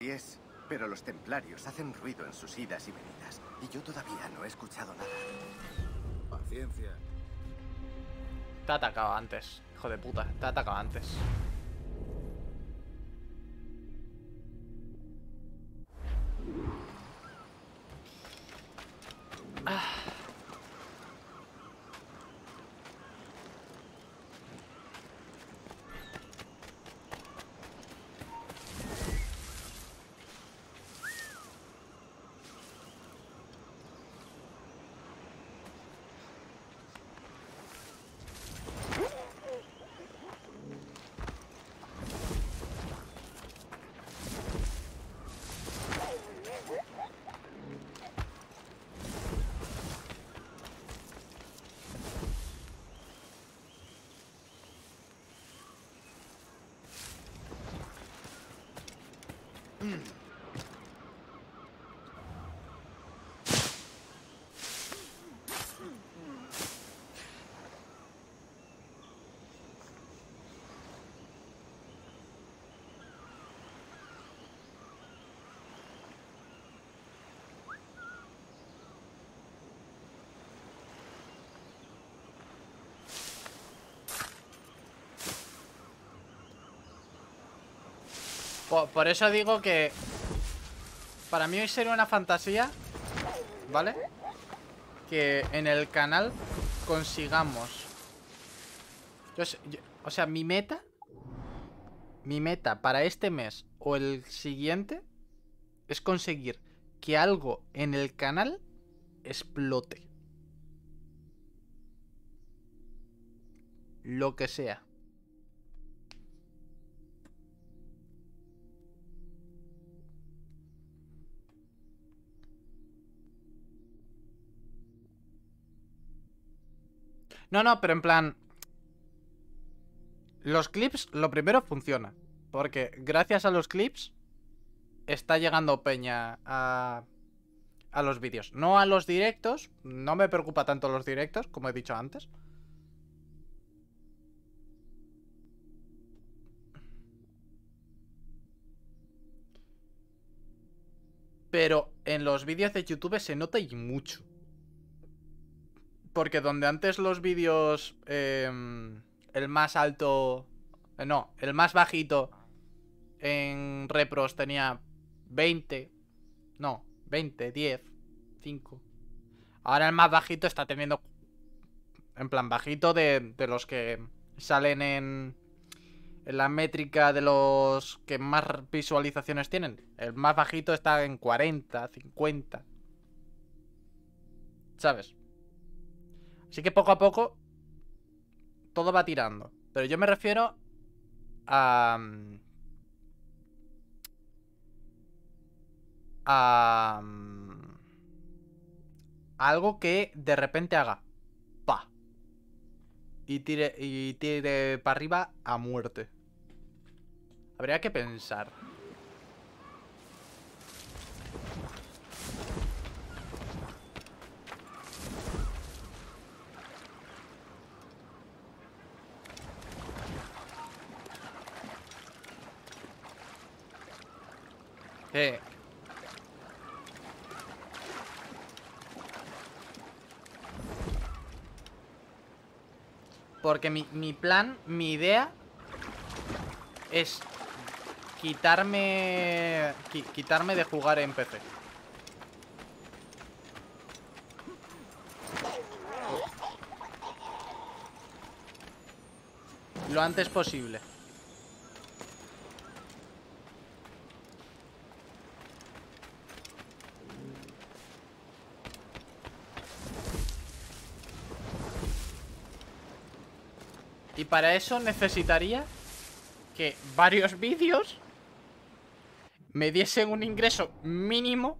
Y es, pero los templarios hacen ruido en sus idas y venidas. Y yo todavía no he escuchado nada. Paciencia. Te ha atacado antes, hijo de puta. Te ha atacado antes. Hmm. Por, eso digo que para mí hoy sería una fantasía, ¿vale? Que en el canal consigamos... O sea, mi meta... Mi meta para este mes o el siguiente es conseguir que algo en el canal explote. Lo que sea. No, no, pero en plan... Los clips, lo primero funciona. Porque gracias a los clips está llegando peña a, a los vídeos. No a los directos. No me preocupa tanto los directos, como he dicho antes. Pero en los vídeos de YouTube se nota y mucho. Porque donde antes los vídeos... em, el más alto... eh, no, el más bajito en repros tenía 20. No, 20, 10, 5. Ahora el más bajito está teniendo... En plan bajito de, de los que salen en... En la métrica de los que más visualizaciones tienen. El más bajito está en 40, 50. ¿Sabes? Así que poco a poco todo va tirando. Pero yo me refiero a... mm, A... mm, algo que de repente haga... Pa. Y tire, y tire para arriba a muerte. Habría que pensar. Porque mi, mi plan, mi idea es quitarme qui- quitarme de jugar en PC. Lo antes posible. Y para eso necesitaría que varios vídeos me diesen un ingreso mínimo.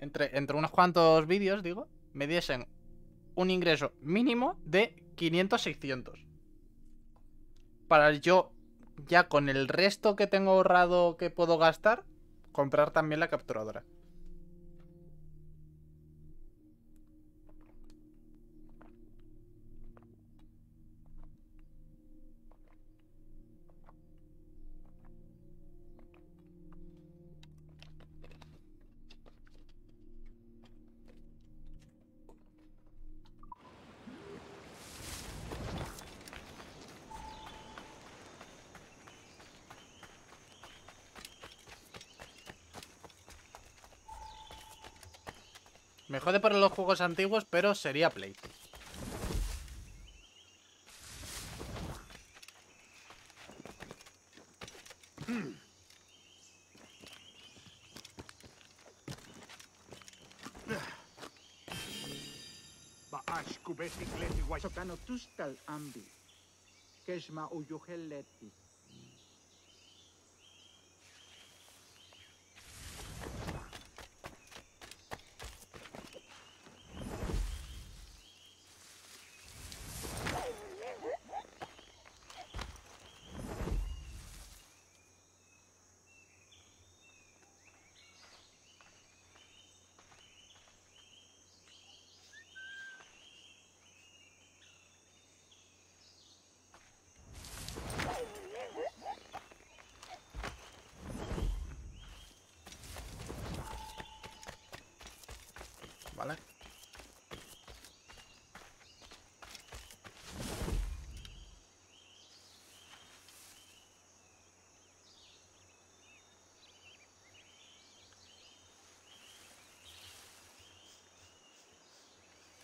Entre, entre unos cuantos vídeos, digo. Me diesen un ingreso mínimo de 500-600. Para yo, ya con el resto que tengo ahorrado que puedo gastar, comprar también la capturadora. Me jode por los juegos antiguos, pero sería Play.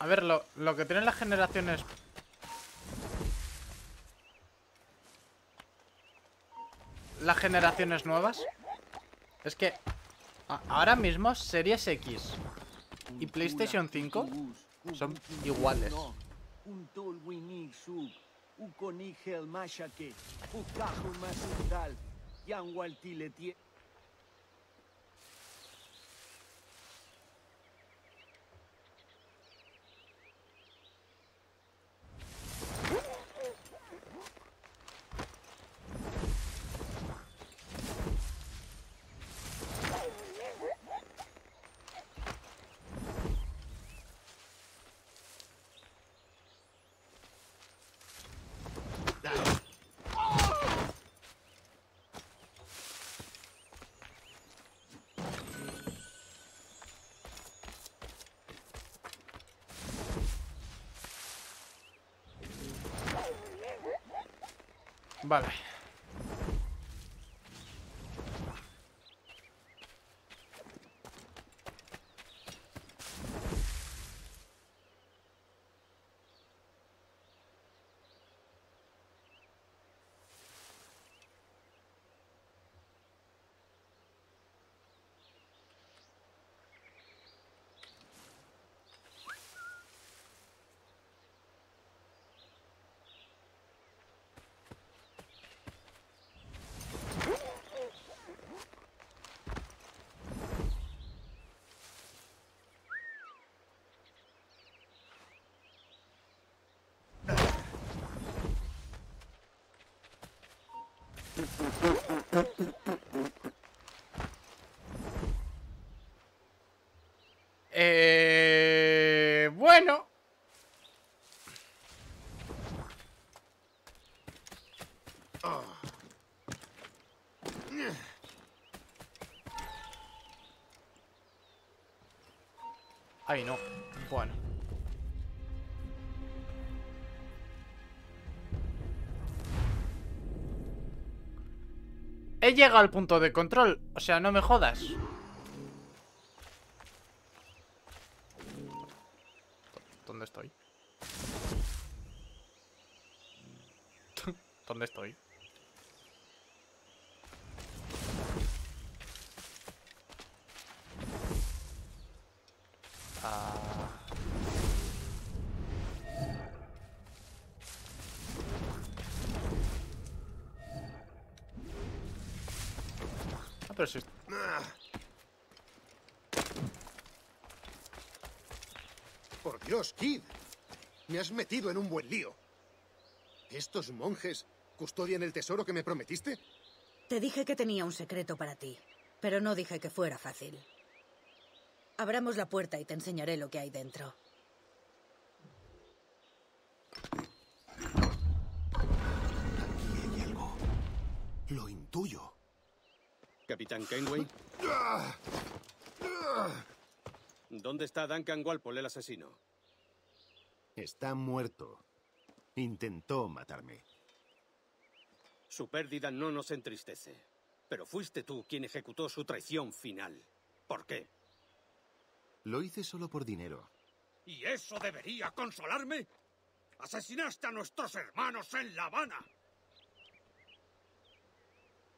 A ver, lo, lo que tienen las generaciones... Las generaciones nuevas Es que Ahora mismo Series X y PlayStation 5 son iguales. Vale. Eh, bueno. Ay, no. Bueno. He llegado al punto de control. O sea, no me jodas. Pero si... Por Dios, Kid. Me has metido en un buen lío. ¿Estos monjes custodian el tesoro que me prometiste? Te dije que tenía un secreto para ti, pero no dije que fuera fácil. Abramos la puerta y te enseñaré lo que hay dentro. Aquí hay algo. Lo intuyo. Capitán Kenway. ¿Dónde está Duncan Walpole, el asesino? Está muerto. Intentó matarme. Su pérdida no nos entristece. Pero fuiste tú quien ejecutó su traición final. ¿Por qué? Lo hice solo por dinero. ¿Y eso debería consolarme? Asesinaste a nuestros hermanos en La Habana.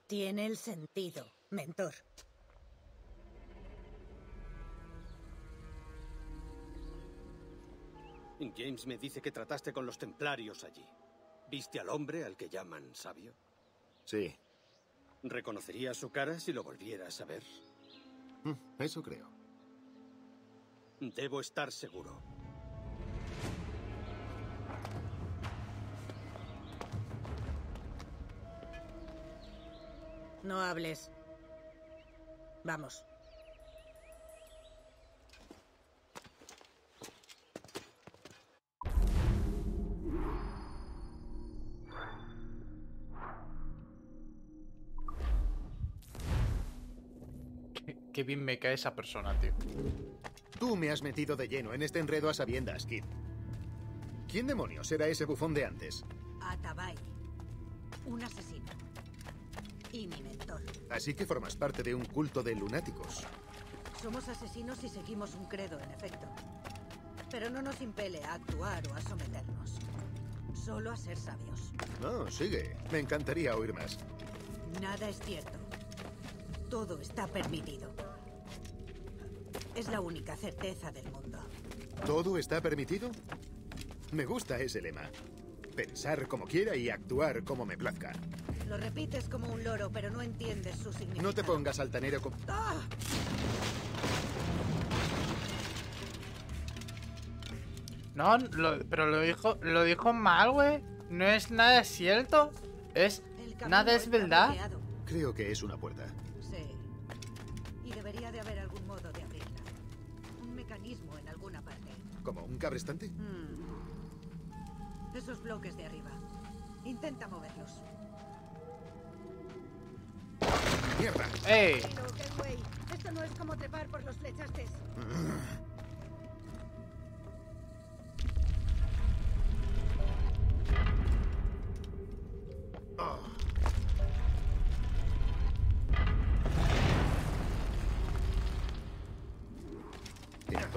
Tiene el sentido, mentor. James me dice que trataste con los templarios allí. ¿Viste al hombre al que llaman sabio? Sí, ¿Reconocerías su cara si lo volvieras a ver? mm, eso creo. Debo estar seguro. No hables. Vamos. Qué, qué bien me cae esa persona, tío. Tú me has metido de lleno en este enredo a sabiendas, Kid. ¿Quién demonios era ese bufón de antes? Atabai. Un asesino. Y mi mentor. Así que formas parte de un culto de lunáticos. Somos asesinos y seguimos un credo, en efecto. Pero no nos impele a actuar o a someternos. Solo a ser sabios. No, sigue. Me encantaría oír más. Nada es cierto. Todo está permitido. Es la única certeza del mundo. ¿Todo está permitido? Me gusta ese lema. Pensar como quiera y actuar como me plazca. Lo repites como un loro, pero no entiendes su significado. No te pongas altanero como... ¡Ah! No, lo- pero lo dijo, lo dijo mal, güey. No es nada cierto. Es nada es verdad. bloqueado. Creo que es una puerta. Sí. Y debería de haber algún modo de abrirla. Un mecanismo en alguna parte. ¿Como un cabrestante? Mm. Esos bloques de arriba. Intenta moverlos. ¡Mierda! ¡Ey! Pero, güey. Esto no es como trepar por los flechastes.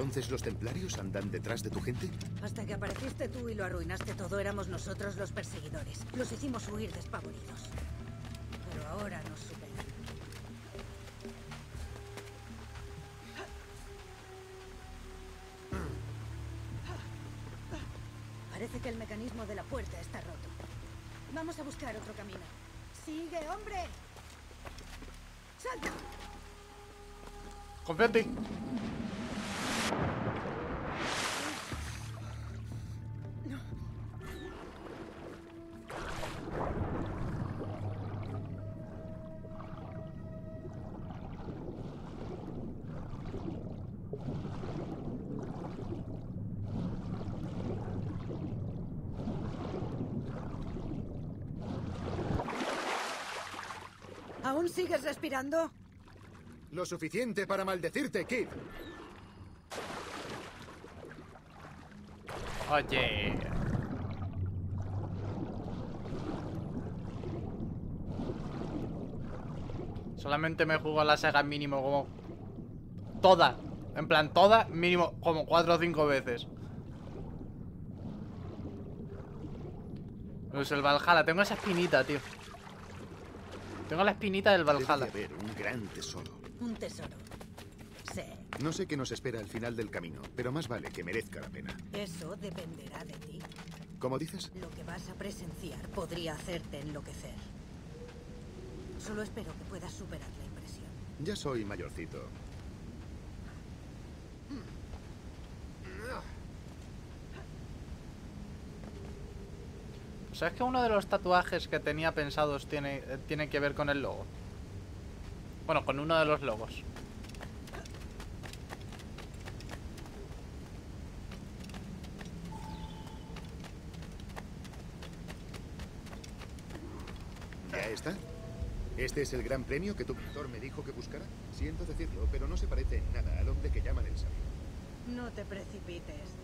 ¿Entonces los templarios andan detrás de tu gente? Hasta que apareciste tú y lo arruinaste todo, éramos nosotros los perseguidores. Los hicimos huir despavoridos. Pero ahora nos superan. Parece que el mecanismo de la puerta está roto. Vamos a buscar otro camino. ¡Sigue, hombre! ¡Salta! Confío en ti. Sigues respirando? Lo suficiente para maldecirte, Kid. Oye. Solamente me juego la saga mínimo como... Toda. En plan, toda mínimo como cuatro o cinco veces. Pues el Valhalla, tengo esa espinita, tío. Tengo la espinita del Debe de Valhalla. haber un gran tesoro. Un tesoro. Sí. No sé qué nos espera al final del camino, pero más vale que merezca la pena. Eso dependerá de ti. ¿Cómo dices? Lo que vas a presenciar podría hacerte enloquecer. Solo espero que puedas superar la impresión. Ya soy mayorcito. ¿Sabes que uno de los tatuajes que tenía pensados tiene, eh, tiene que ver con el logo? Bueno, con uno de los logos. ¿Ya está? ¿Este es el gran premio que tu mentor me dijo que buscara? Siento decirlo, pero no se parece en nada al hombre que llaman el sabio. No te precipites.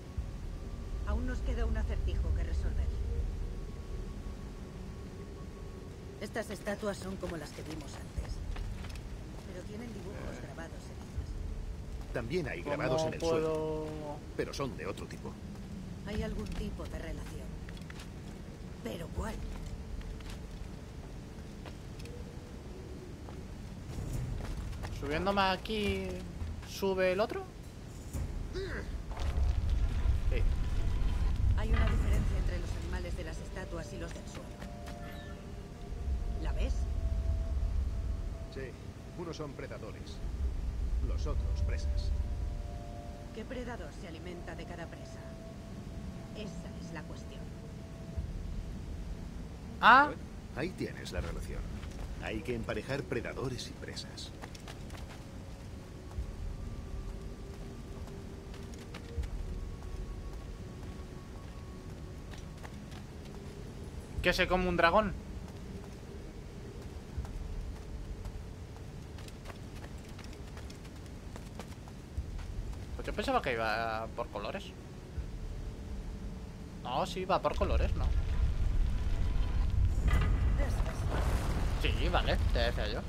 Aún nos queda un acertijo que resolver. Estas estatuas son como las que vimos antes. Pero tienen dibujos grabados en ellas. También hay grabados ¿Cómo en el suelo, pero son de otro tipo. Hay algún tipo de relación. ¿Pero cuál? Subiéndome aquí... ¿Sube el otro? Sí. Hay una diferencia entre los animales de las estatuas y los del suelo. ¿La ves? Sí, unos son predadores, los otros presas. ¿Qué predador se alimenta de cada presa? Esa es la cuestión. Ah, Ahí tienes la relación. Hay que emparejar predadores y presas. que se come un dragón. Yo pensaba que iba por colores. No, sí, va por colores, ¿no? Sí, vale, te decía yo.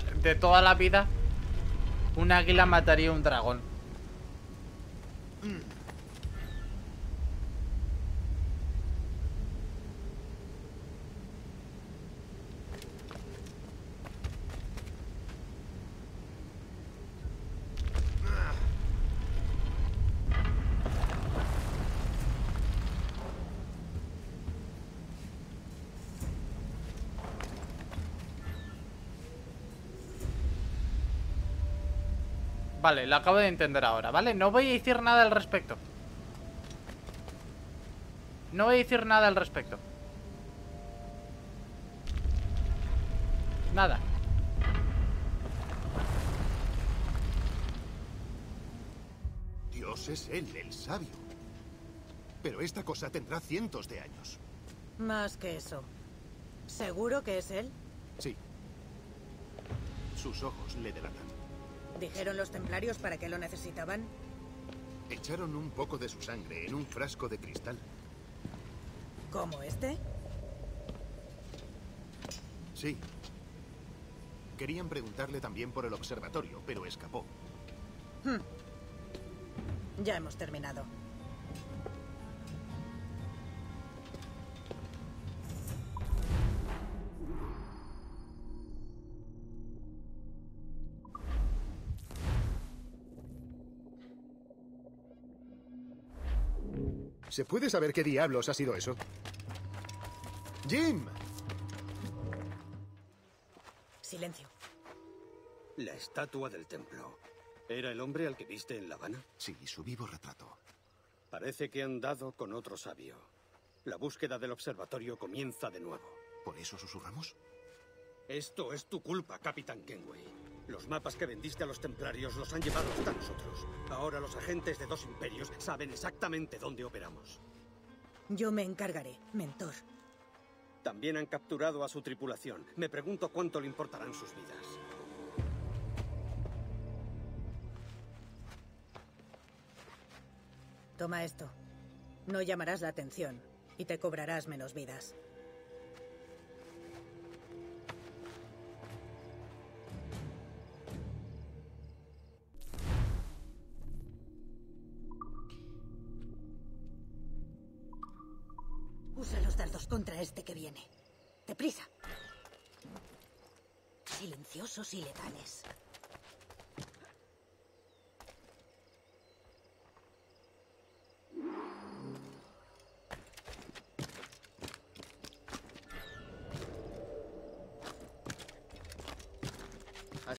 De toda la vida, un águila mataría a un dragón. Vale, lo acabo de entender ahora, ¿vale? No voy a decir nada al respecto. No voy a decir nada al respecto. Nada. Dios es él, el sabio. Pero esta cosa tendrá cientos de años. Más que eso. ¿Seguro que es él? Sí. Sus ojos le delatan. ¿Dijeron los templarios para qué lo necesitaban? Echaron un poco de su sangre en un frasco de cristal. ¿Como este? Sí. Querían preguntarle también por el observatorio, pero escapó. Ya hemos terminado. ¿Se puede saber qué diablos ha sido eso? ¡Jim! Silencio. La estatua del templo. ¿Era el hombre al que viste en La Habana? Sí, su vivo retrato. Parece que han dado con otro sabio. La búsqueda del observatorio comienza de nuevo. ¿Por eso susurramos? Esto es tu culpa, Capitán Kenway. Los mapas que vendiste a los templarios los han llevado hasta nosotros. Ahora los agentes de dos imperios saben exactamente dónde operamos. Yo me encargaré, mentor. También han capturado a su tripulación. Me pregunto cuánto le importarán sus vidas. Toma esto. No llamarás la atención y te cobrarás menos vidas.